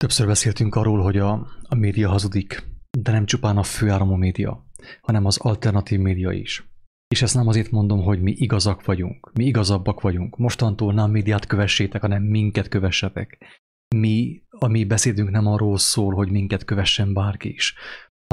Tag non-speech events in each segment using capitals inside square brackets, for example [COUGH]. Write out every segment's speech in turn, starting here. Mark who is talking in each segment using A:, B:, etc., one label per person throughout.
A: Többször beszéltünk arról, hogy a, a média hazudik, de nem csupán a főáramú média, hanem az alternatív média is. És ezt nem azért mondom, hogy mi igazak vagyunk, mi igazabbak vagyunk. Mostantól nem médiát kövessétek, hanem minket kövessetek. Mi, a mi beszédünk nem arról szól, hogy minket kövessen bárki is,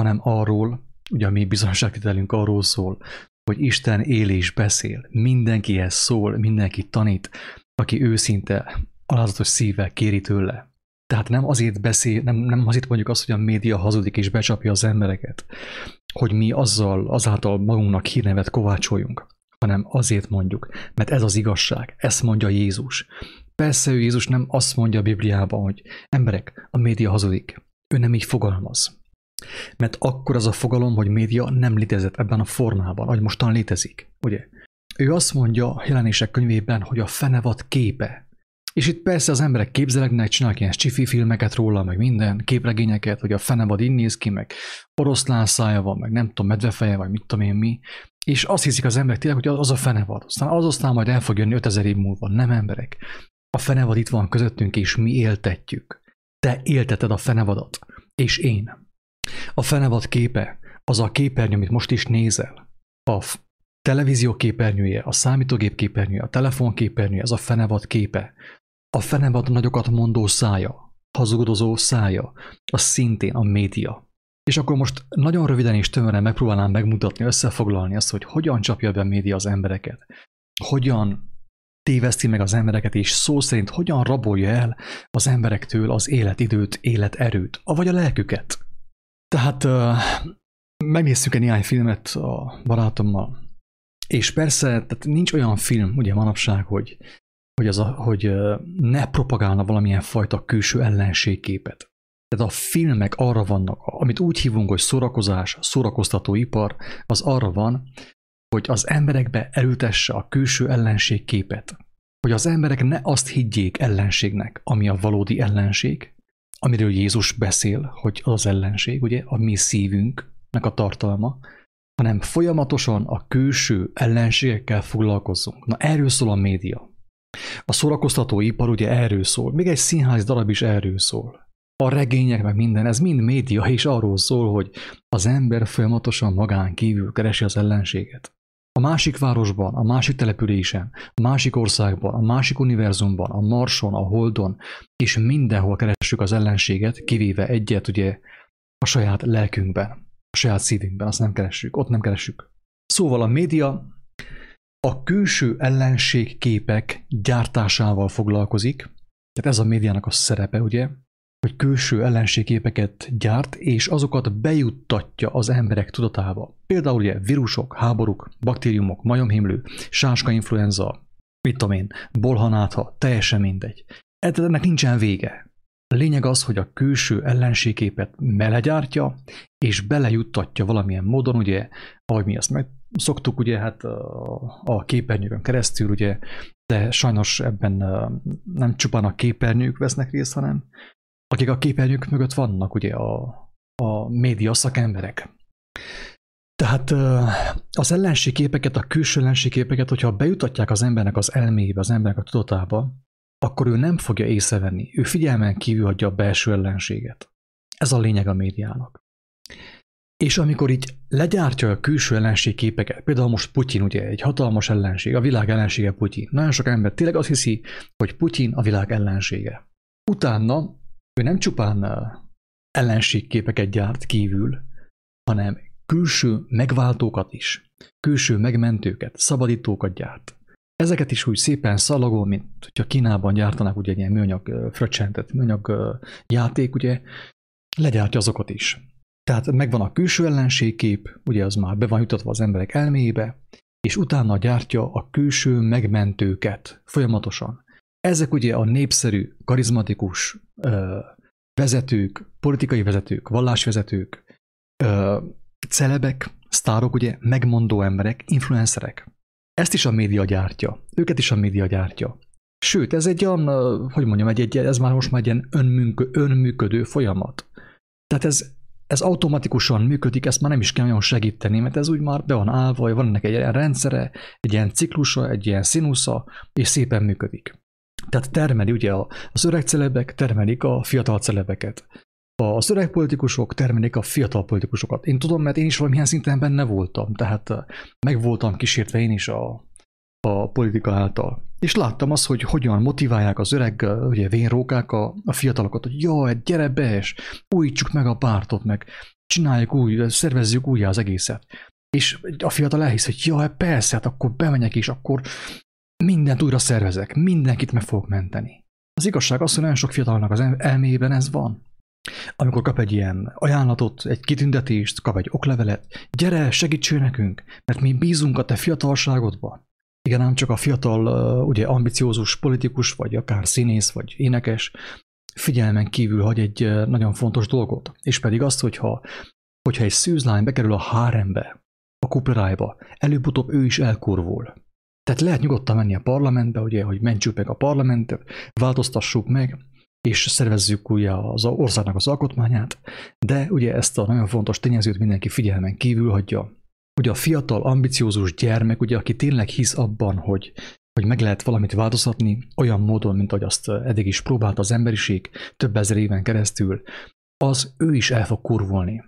A: hanem arról, ugye a mi bizonságtételünk arról szól, hogy Isten él és beszél, mindenkihez szól, mindenki tanít, aki őszinte, alázatos szívvel kéri tőle. Tehát nem azért beszél, nem, nem azért mondjuk azt, hogy a média hazudik és becsapja az embereket, hogy mi azzal, azáltal magunknak hírnevet kovácsoljunk, hanem azért mondjuk, mert ez az igazság, ezt mondja Jézus. Persze ő Jézus nem azt mondja a Bibliában, hogy emberek, a média hazudik. Ő nem így fogalmaz. Mert akkor az a fogalom, hogy média nem létezett ebben a formában, ahogy mostan létezik, ugye? Ő azt mondja jelenések könyvében, hogy a fenevad képe, és itt persze az emberek képzelegnek, csinálnak ilyen csifi filmeket róla, meg minden, képregényeket, hogy a fenevad így néz ki, meg oroszlán szája van, meg nem tudom, medvefeje, vagy mit tudom én mi. És azt hiszik az emberek tényleg, hogy az a fenevad. Aztán az aztán majd el fog jönni 5000 év múlva. Nem emberek. A fenevad itt van közöttünk, és mi éltetjük. Te élteted a fenevadat, és én. A fenevad képe az a képernyő, amit most is nézel. A televízió képernyője, a számítógép képernyője, a telefon képernyője, az a fenevad képe. A fenevad nagyokat mondó szája, hazudozó szája, az szintén a média. És akkor most nagyon röviden és tömören megpróbálnám megmutatni, összefoglalni azt, hogy hogyan csapja be a média az embereket. Hogyan téveszti meg az embereket, és szó szerint hogyan rabolja el az emberektől az életidőt, életerőt, vagy a lelküket. Tehát uh, megnéztük egy néhány filmet a barátommal, és persze, tehát nincs olyan film, ugye manapság, hogy hogy, az a, hogy ne propagálna valamilyen fajta külső ellenségképet. Tehát a filmek arra vannak, amit úgy hívunk, hogy szórakozás, szórakoztatóipar, az arra van, hogy az emberekbe elültesse a külső ellenségképet. Hogy az emberek ne azt higgyék ellenségnek, ami a valódi ellenség, amiről Jézus beszél, hogy az ellenség, ugye, a mi szívünknek a tartalma, hanem folyamatosan a külső ellenségekkel foglalkozzunk. Na erről szól a média. A szórakoztató ipar ugye erről szól, még egy színház darab is erről szól. A regények, meg minden, ez mind média, és arról szól, hogy az ember folyamatosan magán kívül keresi az ellenséget. A másik városban, a másik településen, a másik országban, a másik univerzumban, a Marson, a Holdon, és mindenhol keressük az ellenséget, kivéve egyet ugye a saját lelkünkben, a saját szívünkben, azt nem keressük, ott nem keressük. Szóval a média a külső ellenségképek gyártásával foglalkozik, tehát ez a médiának a szerepe, ugye, hogy külső ellenségképeket gyárt, és azokat bejuttatja az emberek tudatába. Például ugye vírusok, háborúk, baktériumok, majomhimlő, sáska influenza, mit tudom én, bolhanátha, teljesen mindegy. Ennek nincsen vége. A lényeg az, hogy a külső ellenségképet melegyártja, és belejuttatja valamilyen módon, ugye, ahogy mi ezt meg szoktuk ugye hát a, képernyőn keresztül, ugye, de sajnos ebben nem csupán a képernyők vesznek részt, hanem akik a képernyők mögött vannak, ugye a, a média szakemberek. Tehát az ellenségképeket, a külső ellenségképeket, hogyha bejutatják az embernek az elmébe, az embernek a tudatába, akkor ő nem fogja észrevenni. Ő figyelmen kívül hagyja a belső ellenséget. Ez a lényeg a médiának. És amikor így legyártja a külső ellenség képeket, például most Putyin ugye egy hatalmas ellenség, a világ ellensége Putyin. Nagyon sok ember tényleg azt hiszi, hogy Putyin a világ ellensége. Utána ő nem csupán ellenségképeket gyárt kívül, hanem külső megváltókat is, külső megmentőket, szabadítókat gyárt. Ezeket is úgy szépen szalagol, mint hogyha Kínában gyártanak ugye egy ilyen műanyag fröccsentet, műanyag játék, ugye, legyártja azokat is. Tehát megvan a külső ellenségkép, ugye az már be van jutatva az emberek elmébe, és utána gyártja a külső megmentőket folyamatosan. Ezek ugye a népszerű, karizmatikus ö, vezetők, politikai vezetők, vallásvezetők, ö, celebek, sztárok, ugye megmondó emberek, influencerek. Ezt is a média gyártja, őket is a média gyártja. Sőt, ez egy olyan, hogy mondjam, egy, egy, ez már most már egy ilyen önműködő folyamat. Tehát ez ez automatikusan működik, ezt már nem is kell nagyon segíteni, mert ez úgy már be van állva, hogy van ennek egy ilyen rendszere, egy ilyen ciklusa, egy ilyen színusza, és szépen működik. Tehát termeli ugye az öreg celebek, termelik a fiatal celebeket. Az öreg politikusok termelik a fiatal politikusokat. Én tudom, mert én is valamilyen szinten benne voltam, tehát meg voltam kísértve én is a, a politika által. És láttam azt, hogy hogyan motiválják az öreg, ugye vénrókák a, a fiatalokat, hogy jaj, gyere be, és újítsuk meg a pártot, meg csináljuk úgy, szervezzük újjá az egészet. És a fiatal elhisz, hogy jaj, persze, hát akkor bemegyek, és akkor mindent újra szervezek, mindenkit meg fogok menteni. Az igazság az, hogy nagyon sok fiatalnak az elméjében ez van. Amikor kap egy ilyen ajánlatot, egy kitüntetést, kap egy oklevelet, gyere, segítsél nekünk, mert mi bízunk a te fiatalságodban. Igen, nem csak a fiatal, ugye ambiciózus politikus, vagy akár színész, vagy énekes figyelmen kívül hagy egy nagyon fontos dolgot, és pedig azt, hogyha, hogyha egy szűzlány bekerül a hárembe, a kuperájba, előbb-utóbb ő is elkurvul. Tehát lehet nyugodtan menni a parlamentbe, ugye, hogy mentsük meg a parlamentet, változtassuk meg, és szervezzük újra az országnak az alkotmányát, de ugye ezt a nagyon fontos tényezőt mindenki figyelmen kívül hagyja. Ugye a fiatal, ambiciózus gyermek, ugye, aki tényleg hisz abban, hogy, hogy meg lehet valamit változtatni olyan módon, mint ahogy azt eddig is próbált az emberiség több ezer éven keresztül, az ő is el fog kurvolni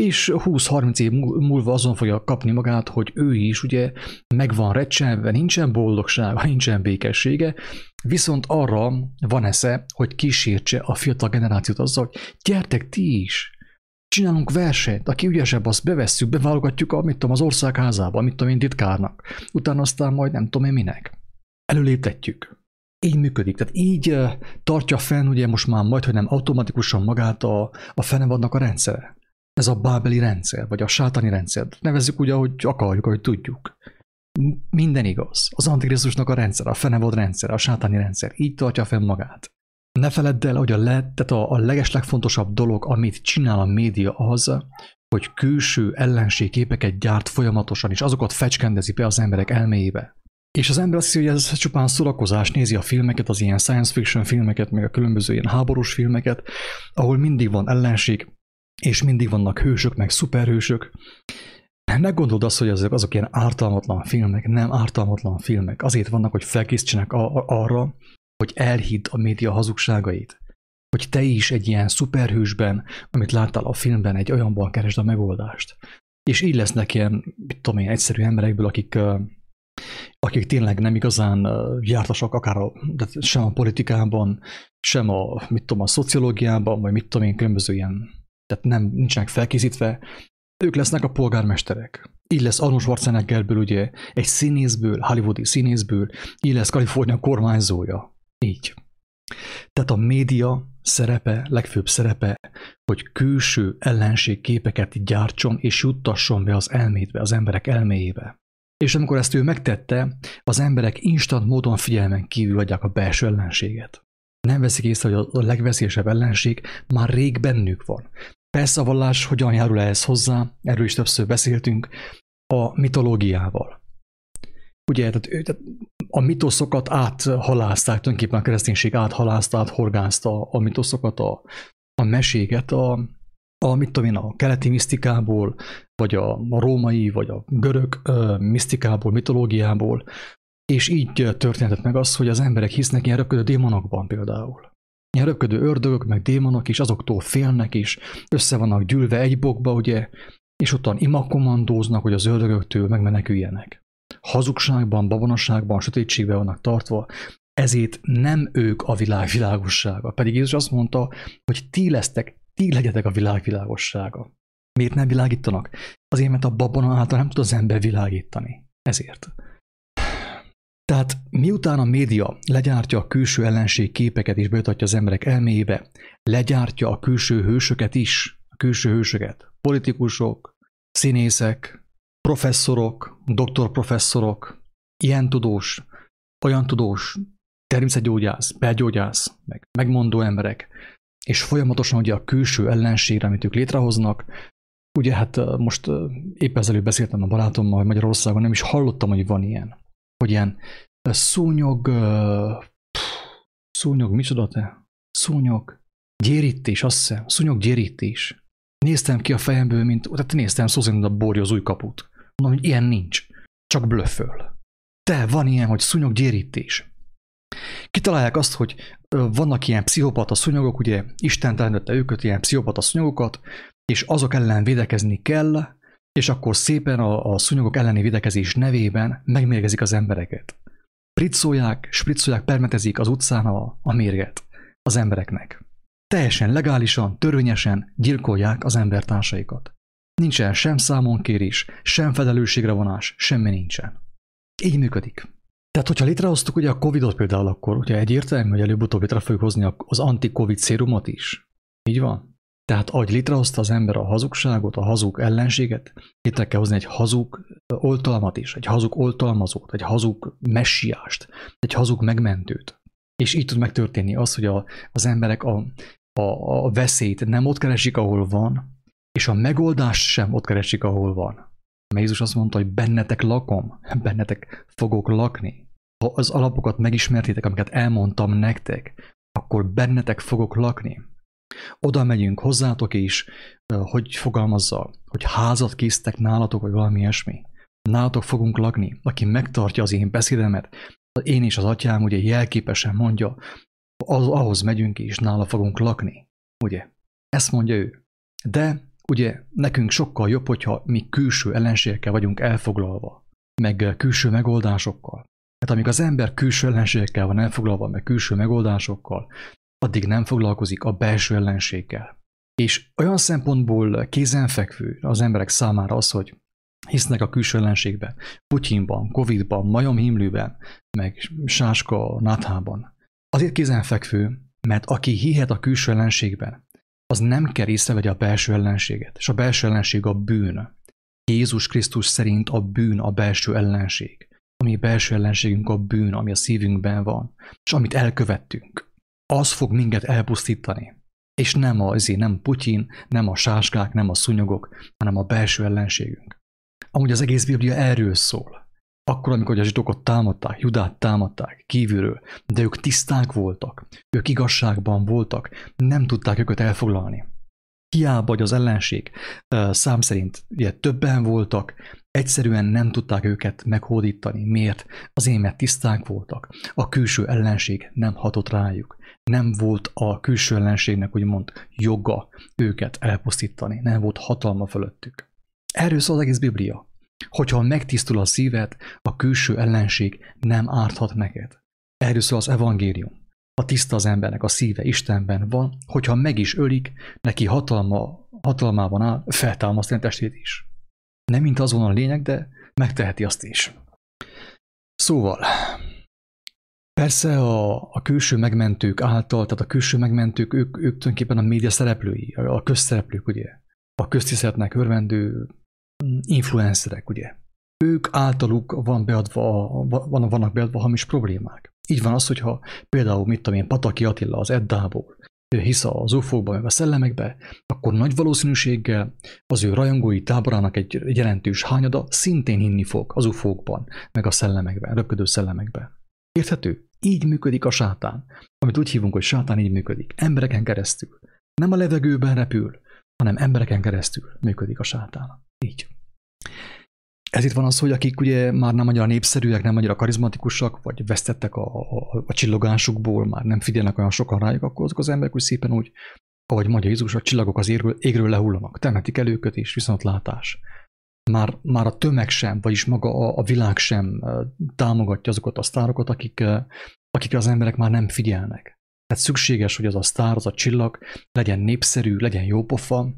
A: és 20-30 év múlva azon fogja kapni magát, hogy ő is ugye megvan recsenve, nincsen boldogsága, [LAUGHS] nincsen békessége, viszont arra van esze, hogy kísértse a fiatal generációt azzal, hogy gyertek ti is, csinálunk versenyt, aki ügyesebb, azt bevesszük, beválogatjuk, amit tudom, az országházába, amit tudom én titkárnak, utána aztán majd nem tudom én minek. Előléptetjük. Így működik. Tehát így tartja fenn ugye most már majd, hogy nem automatikusan magát a, a fenevadnak a rendszere. Ez a bábeli rendszer, vagy a sátani rendszer. Nevezzük úgy, ahogy akarjuk, ahogy tudjuk. Minden igaz. Az Antikrisztusnak a rendszer, a fenevad rendszer, a sátáni rendszer. Így tartja fenn magát. Ne feledd el, hogy a, le, tehát a, a legeslegfontosabb dolog, amit csinál a média az, hogy külső ellenségképeket gyárt folyamatosan, és azokat fecskendezi be az emberek elméjébe. És az ember azt hiszi, hogy ez csupán szórakozás, nézi a filmeket, az ilyen science fiction filmeket, meg a különböző ilyen háborús filmeket, ahol mindig van ellenség, és mindig vannak hősök, meg szuperhősök. Ne gondold azt, hogy azok, azok ilyen ártalmatlan filmek, nem ártalmatlan filmek. Azért vannak, hogy felkészítsenek arra, hogy elhidd a média hazugságait. Hogy te is egy ilyen szuperhősben, amit láttál a filmben, egy olyanban keresd a megoldást. És így lesznek ilyen, mit tudom én, egyszerű emberekből, akik, akik tényleg nem igazán jártasak akár a, sem a politikában, sem a, mit tudom, a szociológiában, vagy mit tudom én, különböző ilyen tehát nem nincsenek felkészítve, ők lesznek a polgármesterek. Így lesz Arnold Schwarzeneggerből ugye egy színészből, hollywoodi színészből, így lesz Kalifornia kormányzója. Így. Tehát a média szerepe, legfőbb szerepe, hogy külső ellenségképeket gyártson és juttasson be az elmétbe, az emberek elméjébe. És amikor ezt ő megtette, az emberek instant módon figyelmen kívül adják a belső ellenséget. Nem veszik észre, hogy a legveszélyesebb ellenség már rég bennük van. Persze a vallás hogyan járul ehhez hozzá, erről is többször beszéltünk, a mitológiával. Ugye, tehát, tehát a mitoszokat áthalázták, tulajdonképpen a kereszténység áthalázta, áthorgázta a mitoszokat, a, a meséget, a, a, mit tudom én, a keleti misztikából, vagy a, a római, vagy a görög ö, misztikából, mitológiából, és így történhetett meg az, hogy az emberek hisznek ilyen röpködő démonokban például. Ilyen röpködő ördögök, meg démonok is azoktól félnek is, össze vannak gyűlve egy bokba, ugye, és ottan imakomandóznak, hogy az ördögöktől megmeneküljenek. Hazugságban, babonasságban, sötétségben vannak tartva, ezért nem ők a világ világossága. Pedig Jézus azt mondta, hogy ti lesztek, ti legyetek a világ világossága. Miért nem világítanak? Azért, mert a babona által nem tud az ember világítani. Ezért. Tehát miután a média legyártja a külső ellenség képeket és bejutatja az emberek elméjébe, legyártja a külső hősöket is, a külső hősöket, politikusok, színészek, professzorok, doktorprofesszorok, ilyen tudós, olyan tudós, természetgyógyász, belgyógyász, meg megmondó emberek, és folyamatosan ugye a külső ellenségre, amit ők létrehoznak, ugye hát most épp ezelőtt beszéltem a barátommal, hogy Magyarországon nem is hallottam, hogy van ilyen hogy ilyen szúnyog, szúnyog, micsoda te? Szúnyog, gyérítés, azt hiszem, szúnyog gyérítés. Néztem ki a fejemből, mint, tehát néztem szó szerint a borja az új kaput. Mondom, hogy ilyen nincs, csak blöfföl. Te, van ilyen, hogy szúnyog gyérítés. Kitalálják azt, hogy vannak ilyen pszichopata szúnyogok, ugye Isten teremtette őket, ilyen pszichopata szúnyogokat, és azok ellen védekezni kell, és akkor szépen a, a szúnyogok elleni védekezés nevében megmérgezik az embereket. Priccolják, spriccolják, permetezik az utcán a, a mérget az embereknek. Teljesen legálisan, törvényesen gyilkolják az embertársaikat. Nincsen sem számonkérés, sem felelősségre vonás, semmi nincsen. Így működik. Tehát, hogyha létrehoztuk ugye a Covid-ot például, akkor ugye egyértelmű, hogy előbb-utóbb létre fogjuk hozni az anti-Covid szérumot is. Így van? Tehát, ahogy létrehozta az ember a hazugságot, a hazug ellenséget, létre kell hozni egy hazug oltalmat is, egy hazug oltalmazót, egy hazug messiást, egy hazug megmentőt. És így tud megtörténni az, hogy a, az emberek a, a, a veszélyt nem ott keresik, ahol van, és a megoldást sem ott keresik, ahol van. Mert Jézus azt mondta, hogy bennetek lakom, [LAUGHS] bennetek fogok lakni. Ha az alapokat megismertétek, amiket elmondtam nektek, akkor bennetek fogok lakni. Oda megyünk hozzátok is, hogy fogalmazza, hogy házat késztek nálatok, vagy valami ilyesmi. Nálatok fogunk lakni, aki megtartja az én beszédemet, én és az atyám ugye jelképesen mondja, az, ahhoz megyünk és nála fogunk lakni. Ugye? Ezt mondja ő. De ugye nekünk sokkal jobb, hogyha mi külső ellenségekkel vagyunk elfoglalva, meg külső megoldásokkal. Mert amíg az ember külső ellenségekkel van elfoglalva, meg külső megoldásokkal, addig nem foglalkozik a belső ellenséggel. És olyan szempontból kézenfekvő az emberek számára az, hogy hisznek a külső ellenségben, Putyinban, Covidban, majomhimlőben, meg Sáska Náthában. Azért kézenfekvő, mert aki hihet a külső ellenségben, az nem kell észrevegye a belső ellenséget, és a belső ellenség a bűn. Jézus Krisztus szerint a bűn a belső ellenség. Ami belső ellenségünk a bűn, ami a szívünkben van, és amit elkövettünk. Az fog minket elpusztítani. És nem azért, nem Putyin, nem a sáskák, nem a szúnyogok, hanem a belső ellenségünk. Amúgy az egész Biblia erről szól. Akkor, amikor a zsidókat támadták, Judát támadták kívülről, de ők tiszták voltak, ők igazságban voltak, nem tudták őket elfoglalni. Hiába, hogy az ellenség szám szerint ugye, többen voltak, egyszerűen nem tudták őket meghódítani. Miért? Azért, mert tiszták voltak. A külső ellenség nem hatott rájuk. Nem volt a külső ellenségnek úgymond joga őket elpusztítani. Nem volt hatalma fölöttük. Erről szól az egész Biblia. Hogyha megtisztul a szíved, a külső ellenség nem árthat neked. Erről szól az evangélium. A tiszta az embernek a szíve Istenben van, hogyha meg is ölik, neki hatalma, hatalmában áll, feltámasztani a testét is. Nem mint azon a lényeg, de megteheti azt is. Szóval, persze a, a külső megmentők által, tehát a külső megmentők, ők, ők tulajdonképpen a média szereplői, a közszereplők, ugye. A köztiszteletnek örvendő influencerek, ugye. Ők általuk van beadva, van, vannak beadva hamis problémák. Így van az, hogyha például, mit tudom én, Pataki Attila az Eddából hisz az ufókba, meg a szellemekbe, akkor nagy valószínűséggel az ő rajongói táborának egy jelentős hányada szintén hinni fog az ufókban, meg a szellemekben, röpködő szellemekben. Érthető? Így működik a sátán. Amit úgy hívunk, hogy sátán így működik. Embereken keresztül. Nem a levegőben repül, hanem embereken keresztül működik a sátán. Így. Ez itt van az, hogy akik ugye már nem annyira népszerűek, nem annyira karizmatikusak, vagy vesztettek a, a, a csillogásukból, már nem figyelnek olyan sokan rájuk, akkor azok az emberek úgy szépen úgy, ahogy mondja Jézus, a csillagok az égről, égről lehullanak, temetik el őket, és viszont látás. Már, már a tömeg sem, vagyis maga a, a világ sem támogatja azokat a sztárokat, akik, akikre az emberek már nem figyelnek. Tehát szükséges, hogy az a sztár, az a csillag legyen népszerű, legyen jópofa,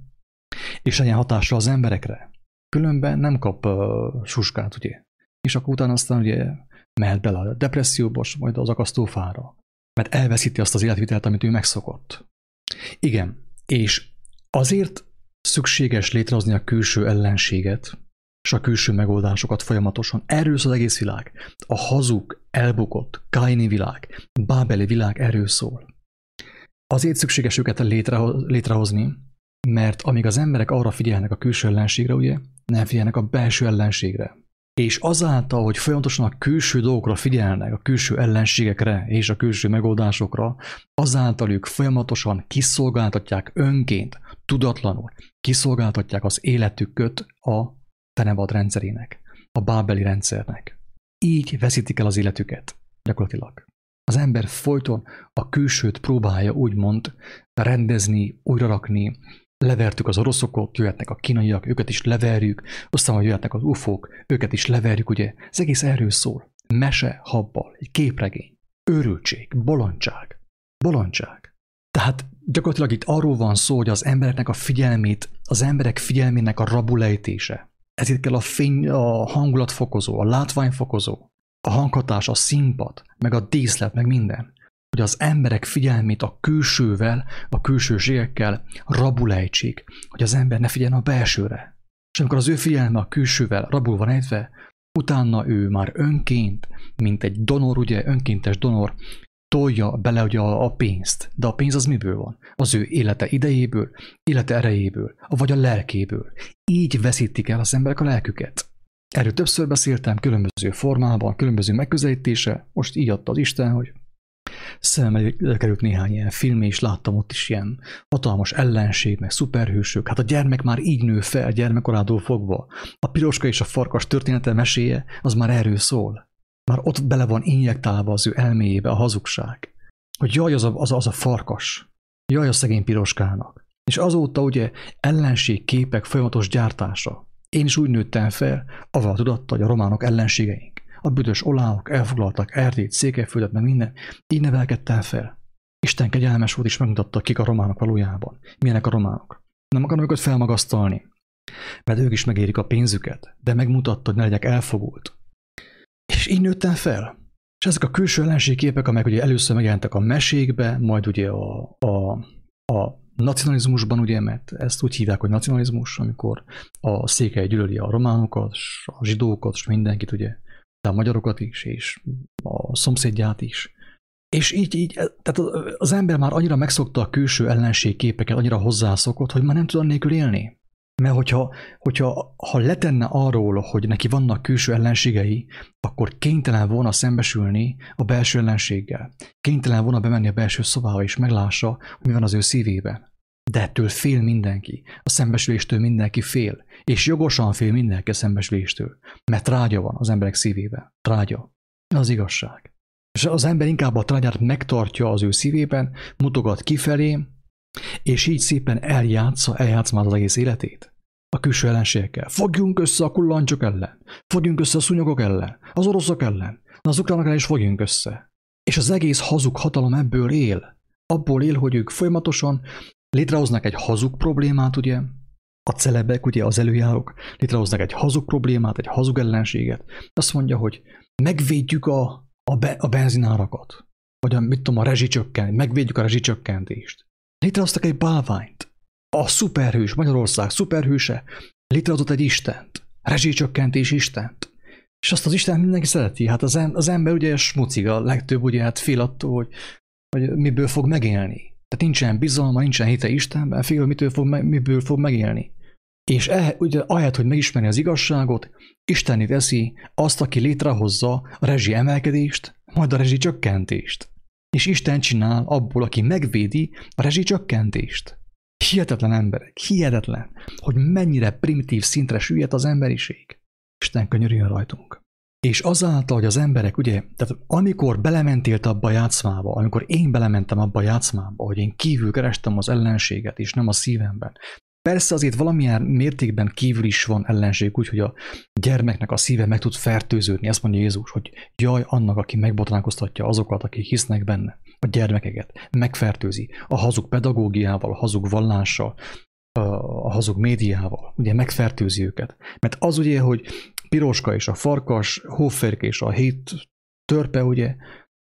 A: és legyen hatással az emberekre. Különben nem kap uh, suskát, ugye? És akkor utána aztán ugye mehet bele a depresszióba, majd az akasztófára. Mert elveszíti azt az életvitelt, amit ő megszokott. Igen, és azért szükséges létrehozni a külső ellenséget, és a külső megoldásokat folyamatosan. Erről az egész világ. A hazug, elbukott, kaini világ, bábeli világ erről szól. Azért szükséges őket létrehozni, mert amíg az emberek arra figyelnek a külső ellenségre, ugye, nem figyelnek a belső ellenségre. És azáltal, hogy folyamatosan a külső dolgokra figyelnek, a külső ellenségekre és a külső megoldásokra, azáltal ők folyamatosan kiszolgáltatják önként, tudatlanul, kiszolgáltatják az életüket a Fenevad rendszerének, a Bábeli rendszernek. Így veszítik el az életüket, gyakorlatilag. Az ember folyton a külsőt próbálja úgymond rendezni, újrarakni, levertük az oroszokat, jöhetnek a kínaiak, őket is leverjük, aztán majd jöhetnek az ufók, őket is leverjük, ugye? Ez egész erről szól. Mese habbal, egy képregény, őrültség, bolondság, bolondság. Tehát gyakorlatilag itt arról van szó, hogy az embereknek a figyelmét, az emberek figyelmének a rabulejtése. Ezért kell a fény, a hangulatfokozó, a látványfokozó, a hanghatás, a színpad, meg a díszlet, meg minden. Hogy az emberek figyelmét a külsővel, a külsőségekkel rabulejtsék, hogy az ember ne figyeljen a belsőre. És amikor az ő figyelme a külsővel rabul van ejtve, utána ő már önként, mint egy donor, ugye, önkéntes donor, tolja bele ugye a, a pénzt. De a pénz az miből van? Az ő élete idejéből, élete erejéből, vagy a lelkéből. Így veszítik el az emberek a lelküket. Erről többször beszéltem, különböző formában, különböző megközelítése. Most így adta az Isten, hogy szemembe került néhány ilyen film, és láttam ott is ilyen hatalmas ellenség, meg szuperhősök. Hát a gyermek már így nő fel, gyermekkorától fogva. A piroska és a farkas története meséje, az már erről szól. Már ott bele van injektálva az ő elméjébe a hazugság. Hogy jaj, az a, az, a, az a farkas. Jaj, a szegény piroskának. És azóta ugye ellenség képek folyamatos gyártása. Én is úgy nőttem fel, avval tudatta, hogy a románok ellenségeink. A büdös oláok elfoglaltak Erdélyt, Székelyföldet, meg minden. Így nevelkedtem fel. Isten kegyelmes volt, és megmutatta, kik a románok valójában. Milyenek a románok. Nem akarom őket felmagasztalni, mert ők is megérik a pénzüket, de megmutatta, hogy ne legyek elfogult. És így nőttem fel. És ezek a külső ellenségképek, amelyek ugye először megjelentek a mesékbe, majd ugye a, a, a nacionalizmusban, ugye, mert ezt úgy hívják, hogy nacionalizmus, amikor a székely gyűlöli a románokat, a zsidókat, és mindenkit, ugye, de a magyarokat is, és a szomszédját is. És így, így tehát az ember már annyira megszokta a külső ellenségképeket, annyira hozzászokott, hogy már nem tud annélkül élni. Mert hogyha, hogyha ha letenne arról, hogy neki vannak külső ellenségei, akkor kénytelen volna szembesülni a belső ellenséggel. Kénytelen volna bemenni a belső szobába és meglássa, hogy mi van az ő szívében. De ettől fél mindenki. A szembesüléstől mindenki fél. És jogosan fél mindenki a szembesüléstől. Mert trágya van az emberek szívében. Trágya. Az igazság. És az ember inkább a trágyát megtartja az ő szívében, mutogat kifelé, és így szépen eljátsza, eljátsz már az egész életét. A külső ellenségekkel. Fogjunk össze a kullancsok ellen. Fogjunk össze a szúnyogok ellen. Az oroszok ellen. Na az ukránok ellen is fogjunk össze. És az egész hazug hatalom ebből él. Abból él, hogy ők folyamatosan létrehoznak egy hazug problémát, ugye, a celebek, ugye az előjárók létrehoznak egy hazug problémát, egy hazug ellenséget. Azt mondja, hogy megvédjük a, a, be, a benzinárakat, vagy a, mit tudom, a rezsicsökkent, megvédjük a rezsicsökkentést. Létrehoztak egy bálványt. A szuperhős, Magyarország szuperhőse létrehozott egy Istent, rezsicsökkentés Istent. És azt az Isten mindenki szereti. Hát az, az ember ugye smuciga, legtöbb ugye hát fél attól, hogy, hogy miből fog megélni. Tehát nincsen bizalma, nincsen hite Istenben, fél, mitől fog, miből fog megélni. És e, ugye, ahelyett, hogy megismeri az igazságot, Isteni teszi azt, aki létrehozza a rezsi emelkedést, majd a rezsi csökkentést. És Isten csinál abból, aki megvédi a rezsi csökkentést. Hihetetlen emberek, hihetetlen, hogy mennyire primitív szintre süllyedt az emberiség. Isten könyörüljön rajtunk. És azáltal, hogy az emberek, ugye, tehát amikor belementél abba a játszmába, amikor én belementem abba a játszmába, hogy én kívül kerestem az ellenséget, és nem a szívemben, Persze azért valamilyen mértékben kívül is van ellenség, úgyhogy a gyermeknek a szíve meg tud fertőződni. Ezt mondja Jézus, hogy jaj annak, aki megbotránkoztatja azokat, akik hisznek benne, a gyermekeket, megfertőzi a hazug pedagógiával, a hazug vallással, a hazug médiával, ugye megfertőzi őket. Mert az ugye, hogy piroska és a farkas, hóférke és a hét törpe, ugye,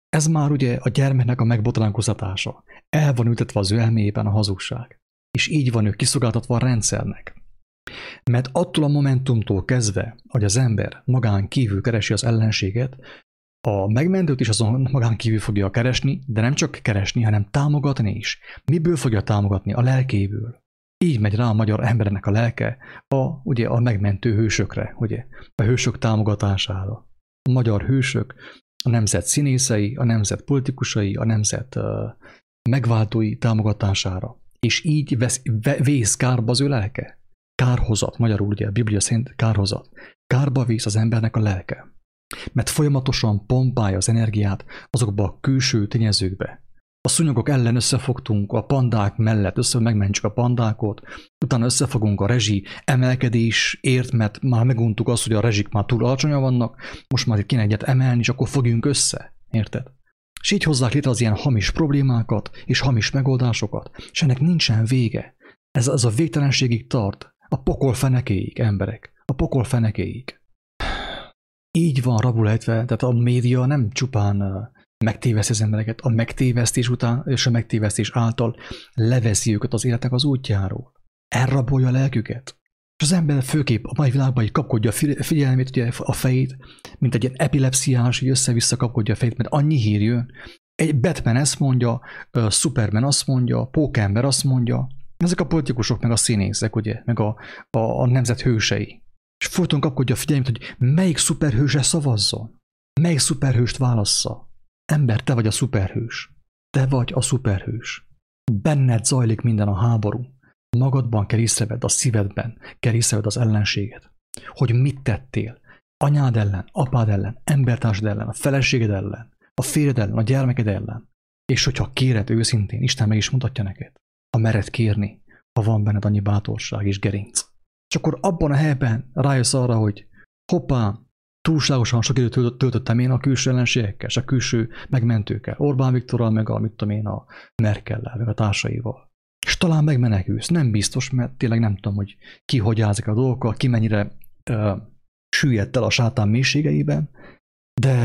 A: ez már ugye a gyermeknek a megbotránkoztatása. El van ültetve az ő elméjében a hazugság és így van ő kiszolgáltatva a rendszernek. Mert attól a momentumtól kezdve, hogy az ember magán kívül keresi az ellenséget, a megmentőt is azon magán kívül fogja keresni, de nem csak keresni, hanem támogatni is. Miből fogja támogatni? A lelkéből. Így megy rá a magyar embernek a lelke a, ugye, a megmentő hősökre, ugye, a hősök támogatására. A magyar hősök, a nemzet színészei, a nemzet politikusai, a nemzet uh, megváltói támogatására és így vesz, vész kárba az ő lelke. Kárhozat, magyarul ugye a Biblia szerint kárhozat. Kárba vész az embernek a lelke. Mert folyamatosan pompálja az energiát azokba a külső tényezőkbe. A szúnyogok ellen összefogtunk, a pandák mellett össze megmentjük a pandákot, utána összefogunk a rezsi emelkedés ért, mert már meguntuk azt, hogy a rezsik már túl alacsonyan vannak, most már itt kéne egyet emelni, és akkor fogjunk össze. Érted? És így hozzák létre az ilyen hamis problémákat és hamis megoldásokat, és ennek nincsen vége. Ez, ez a végtelenségig tart, a pokol fenekéig, emberek. A pokol fenekéig. Így van rabulejtve, tehát a média nem csupán megtéveszt az embereket, a megtévesztés után és a megtévesztés által leveszi őket az életek az útjáról. Elrabolja a lelküket. És az ember főképp a mai világban így kapkodja a figyelmét, ugye a fejét, mint egy ilyen epilepsziás, hogy össze-vissza kapkodja a fejét, mert annyi hír jön. Egy Batman ezt mondja, Superman azt mondja, Pókember azt mondja, ezek a politikusok, meg a színészek, ugye, meg a, a, a nemzet hősei. És folyton kapkodja a figyelmet, hogy melyik szuperhősre szavazzon. Melyik szuperhőst válassza. Ember, te vagy a szuperhős. Te vagy a szuperhős. Benned zajlik minden a háború. Magadban kell észrevedd, a szívedben kell észrevedd az ellenséget. Hogy mit tettél. Anyád ellen, apád ellen, embertársad ellen, a feleséged ellen, a férjed ellen, a gyermeked ellen. És hogyha kéred őszintén, Isten meg is mutatja neked ha mered kérni, ha van benned annyi bátorság és gerinc. És akkor abban a helyben rájössz arra, hogy hoppá, túlságosan sok időt töltöttem én a külső ellenségekkel, és a külső megmentőkkel, Orbán Viktorral, meg a, tudom én, a Merkellel, meg a társaival. És talán megmenekülsz, nem biztos, mert tényleg nem tudom, hogy ki hogy áll a dolgokkal, ki mennyire uh, süllyedt el a sátán mélységeiben, de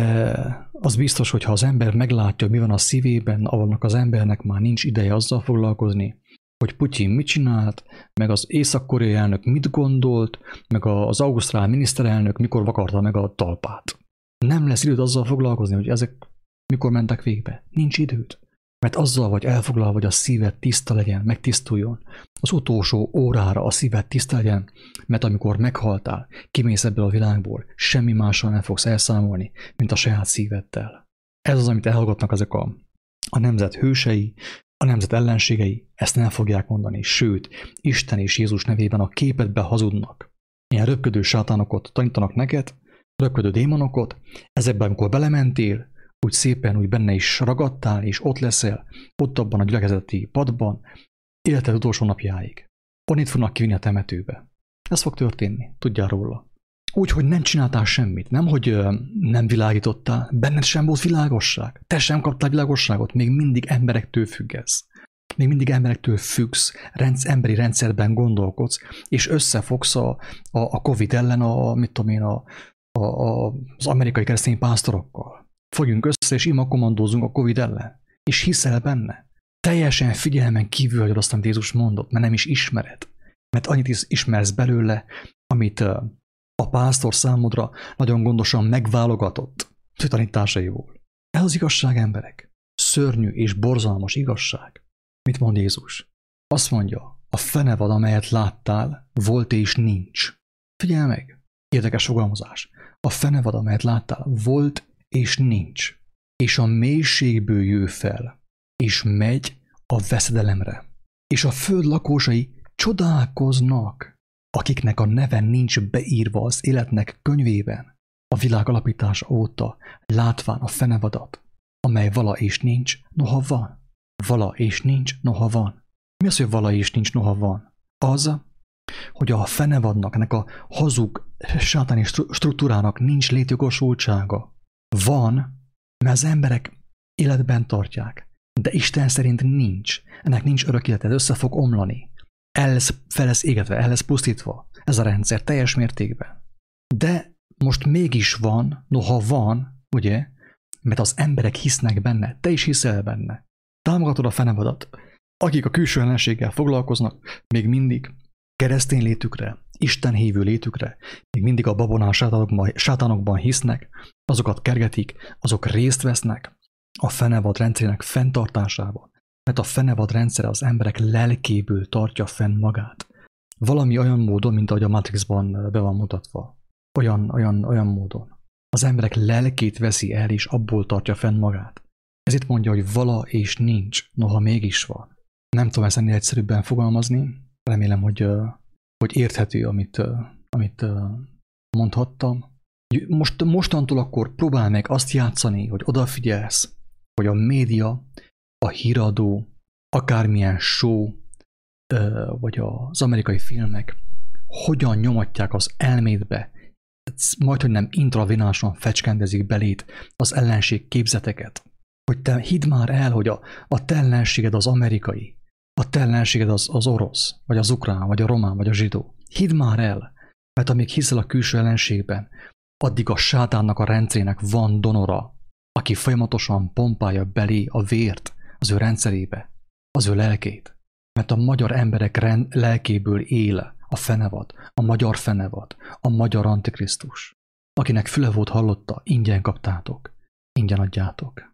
A: az biztos, hogy ha az ember meglátja, mi van a szívében, annak az embernek már nincs ideje azzal foglalkozni, hogy Putyin mit csinált, meg az észak-koreai elnök mit gondolt, meg az ausztrál miniszterelnök mikor vakarta meg a talpát. Nem lesz időt azzal foglalkozni, hogy ezek mikor mentek végbe. Nincs időt. Mert azzal vagy elfoglalva, hogy a szíved tiszta legyen, megtisztuljon. Az utolsó órára a szíved tiszta legyen, mert amikor meghaltál, kimész ebből a világból, semmi mással nem fogsz elszámolni, mint a saját szíveddel. Ez az, amit elhallgatnak ezek a, a nemzet hősei, a nemzet ellenségei, ezt nem fogják mondani, sőt, Isten és Jézus nevében a képetbe hazudnak. Ilyen röpködő sátánokat tanítanak neked, röpködő démonokat, ezekben, amikor belementél, úgy szépen úgy benne is ragadtál, és ott leszel, ott abban a gyülekezeti padban, életed utolsó napjáig. Onnit fognak kivinni a temetőbe. Ez fog történni, tudjál róla. Úgy, hogy nem csináltál semmit, nem, hogy nem világítottál, benned sem volt világosság, te sem kaptál világosságot, még mindig emberektől függesz. Még mindig emberektől függsz, rendsz, emberi rendszerben gondolkodsz, és összefogsz a, a, a Covid ellen a, mit tudom én, a, a, a, az amerikai keresztény pásztorokkal fogjunk össze, és imakomandózunk a Covid ellen. És hiszel benne. Teljesen figyelmen kívül hagyod azt, amit Jézus mondott, mert nem is ismered. Mert annyit is ismersz belőle, amit a pásztor számodra nagyon gondosan megválogatott tanításaiból. Ez az igazság, emberek. Szörnyű és borzalmas igazság. Mit mond Jézus? Azt mondja, a fenevad, amelyet láttál, volt és nincs. Figyelj meg! Érdekes fogalmazás. A fenevad, amelyet láttál, volt és nincs, és a mélységből jő fel, és megy a veszedelemre. És a föld lakósai csodálkoznak, akiknek a neve nincs beírva az életnek könyvében, a világ alapítása óta, látván a fenevadat, amely vala és nincs, noha van. Vala és nincs, noha van. Mi az, hogy vala és nincs, noha van? Az, hogy a fenevadnak, ennek a hazug sátáni struktúrának nincs létjogosultsága. Van, mert az emberek életben tartják, de Isten szerint nincs. Ennek nincs örök élete, össze fog omlani. El lesz, fel lesz égetve, el lesz pusztítva ez a rendszer teljes mértékben. De most mégis van, noha van, ugye, mert az emberek hisznek benne, te is hiszel benne. Támogatod a fenevadat. Akik a külső ellenséggel foglalkoznak, még mindig keresztény létükre, Isten hívő létükre, még mindig a babonás sátánokban, sátánokban hisznek, azokat kergetik, azok részt vesznek a fenevad rendszerének fenntartásában, mert a fenevad rendszer az emberek lelkéből tartja fenn magát. Valami olyan módon, mint ahogy a Matrixban be van mutatva. Olyan, olyan, olyan módon. Az emberek lelkét veszi el, és abból tartja fenn magát. Ez itt mondja, hogy vala és nincs, noha mégis van. Nem tudom ezt ennél egyszerűbben fogalmazni, remélem, hogy, hogy érthető, amit, amit mondhattam. Most, mostantól akkor próbál meg azt játszani, hogy odafigyelsz, hogy a média, a híradó, akármilyen show, vagy az amerikai filmek hogyan nyomatják az elmédbe, majd, hogy nem intravinálisan fecskendezik belét az ellenség képzeteket. Hogy te hidd már el, hogy a, a te ellenséged az amerikai, a te ellenséged az, az orosz, vagy az ukrán, vagy a román, vagy a zsidó. Hidd már el, mert amíg hiszel a külső ellenségben, addig a sátánnak a rendszerének van donora, aki folyamatosan pompálja belé a vért az ő rendszerébe, az ő lelkét. Mert a magyar emberek rend, lelkéből él a fenevad, a magyar fenevad, a magyar antikrisztus. Akinek füle volt hallotta, ingyen kaptátok, ingyen adjátok.